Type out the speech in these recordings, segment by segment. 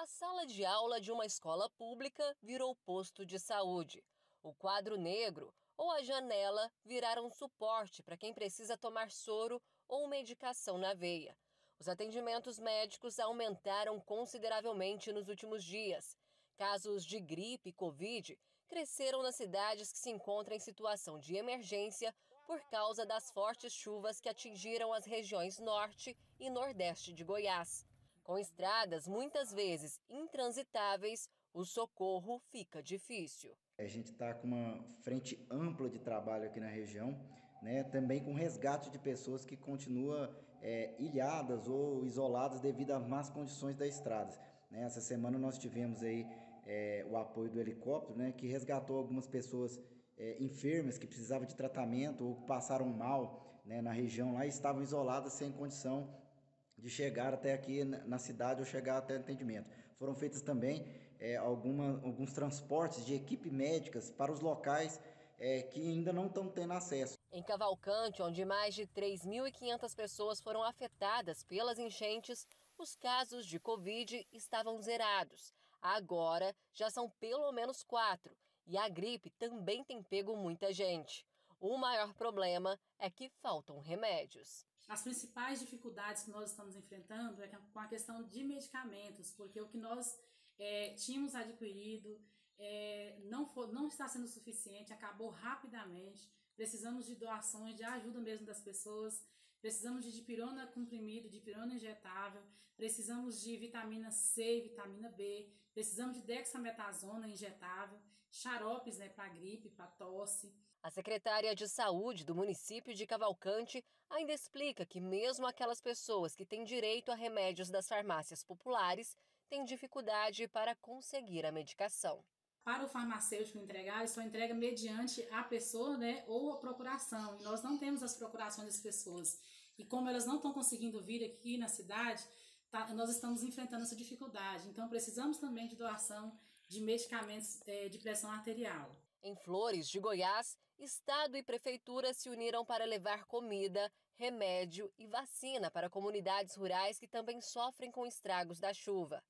A sala de aula de uma escola pública virou posto de saúde. O quadro negro ou a janela viraram suporte para quem precisa tomar soro ou medicação na veia. Os atendimentos médicos aumentaram consideravelmente nos últimos dias. Casos de gripe e Covid cresceram nas cidades que se encontram em situação de emergência por causa das fortes chuvas que atingiram as regiões norte e nordeste de Goiás. Com estradas muitas vezes intransitáveis, o socorro fica difícil. A gente está com uma frente ampla de trabalho aqui na região, né? também com resgate de pessoas que continuam é, ilhadas ou isoladas devido às más condições das estradas. Né? Essa semana nós tivemos aí é, o apoio do helicóptero, né? que resgatou algumas pessoas é, enfermas que precisavam de tratamento ou passaram mal né, na região lá e estavam isoladas sem condição de chegar até aqui na cidade ou chegar até atendimento. Foram feitas também é, alguma, alguns transportes de equipe médicas para os locais é, que ainda não estão tendo acesso. Em Cavalcante, onde mais de 3.500 pessoas foram afetadas pelas enchentes, os casos de Covid estavam zerados. Agora já são pelo menos quatro e a gripe também tem pego muita gente. O maior problema é que faltam remédios. As principais dificuldades que nós estamos enfrentando é com a questão de medicamentos, porque o que nós é, tínhamos adquirido é, não, for, não está sendo suficiente, acabou rapidamente. Precisamos de doações, de ajuda mesmo das pessoas. Precisamos de dipirona comprimido, dipirona injetável, precisamos de vitamina C vitamina B, precisamos de dexametasona injetável, xaropes né, para gripe, para tosse. A secretária de Saúde do município de Cavalcante ainda explica que mesmo aquelas pessoas que têm direito a remédios das farmácias populares têm dificuldade para conseguir a medicação. Para o farmacêutico entregar, ele só entrega mediante a pessoa né, ou a procuração. E nós não temos as procurações das pessoas. E como elas não estão conseguindo vir aqui na cidade, tá, nós estamos enfrentando essa dificuldade. Então, precisamos também de doação de medicamentos é, de pressão arterial. Em Flores de Goiás, Estado e Prefeitura se uniram para levar comida, remédio e vacina para comunidades rurais que também sofrem com estragos da chuva.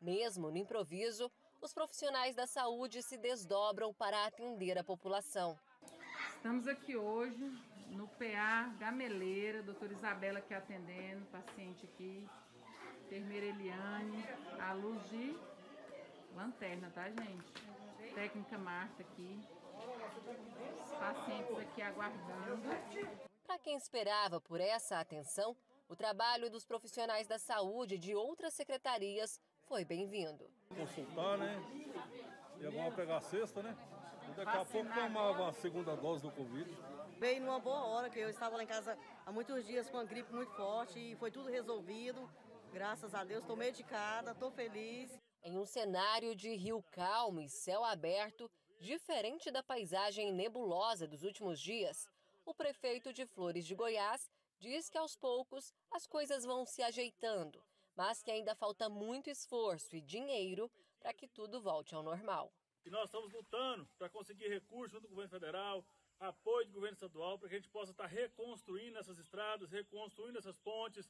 Mesmo no improviso, os profissionais da saúde se desdobram para atender a população. Estamos aqui hoje no PA Gameleira, doutora Isabela aqui atendendo, paciente aqui, enfermeira Eliane, à luz de lanterna, tá gente? técnica Marta aqui, os pacientes aqui aguardando. Para quem esperava por essa atenção, o trabalho dos profissionais da saúde de outras secretarias foi bem-vindo. Consultar, né? E vamos pegar a sexta, né? E daqui a pouco tomava a segunda dose do Covid. Veio numa boa hora, que eu estava lá em casa há muitos dias com uma gripe muito forte e foi tudo resolvido. Graças a Deus, estou medicada, estou feliz. Em um cenário de rio calmo e céu aberto, diferente da paisagem nebulosa dos últimos dias, o prefeito de Flores de Goiás diz que aos poucos as coisas vão se ajeitando, mas que ainda falta muito esforço e dinheiro para que tudo volte ao normal. E nós estamos lutando para conseguir recursos do governo federal, apoio do governo estadual, para que a gente possa estar reconstruindo essas estradas, reconstruindo essas pontes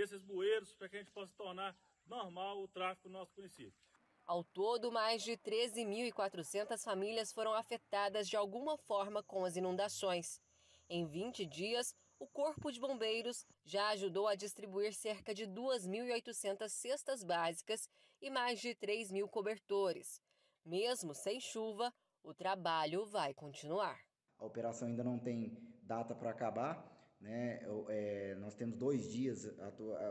esses bueiros, para que a gente possa tornar normal o tráfego no nosso município. Ao todo, mais de 13.400 famílias foram afetadas de alguma forma com as inundações. Em 20 dias, o Corpo de Bombeiros já ajudou a distribuir cerca de 2.800 cestas básicas e mais de 3 mil cobertores. Mesmo sem chuva, o trabalho vai continuar. A operação ainda não tem data para acabar, né? É, nós temos dois dias,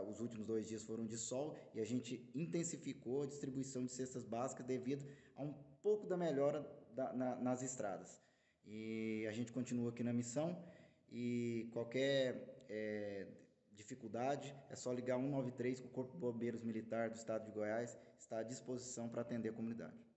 os últimos dois dias foram de sol e a gente intensificou a distribuição de cestas básicas devido a um pouco da melhora da, na, nas estradas. E a gente continua aqui na missão e qualquer é, dificuldade é só ligar 193 com o Corpo de Bombeiros Militar do Estado de Goiás, está à disposição para atender a comunidade.